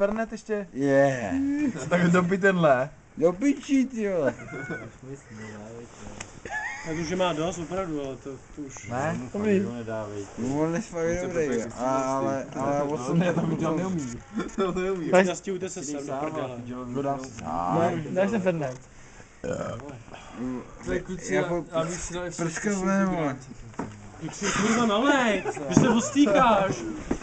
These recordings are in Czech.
Pernet ještě? Je. Yeah. tak dopí tenhle. Do pičí, ty vole. Tak už je má dost, opravdu, ale to, to už... Ne? To mi ho nedávej. No, Humor je fakt dobrý, ale, ale no, o tom... No, ne, to mi dělat neumí. To neumí. Tak nastěhujte se sem do prdele. Dodám se sám. Dáš ten Fernet. To je kluci, já bych si dal ještě... Prčka vlem, vole. Kurva nalej, když se ho stýkáš.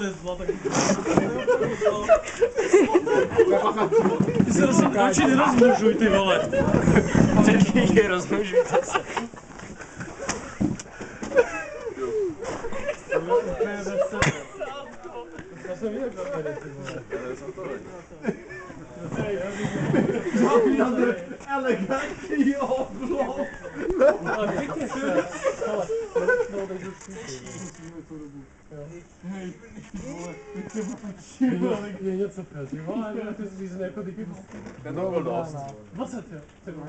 Tesla, tak... Ty tak... rozum, radši nerozmnožuj, ty vole. Tak je rozmnožujte se. Já jsem viděl, kdo tady, ty vole. Já jsem to viděl. Elegantní, jo. Nie, nie, co Piotr, nie wolaj, ale to jest wizyna jako debilu. Będą go los. No co ty? Tego.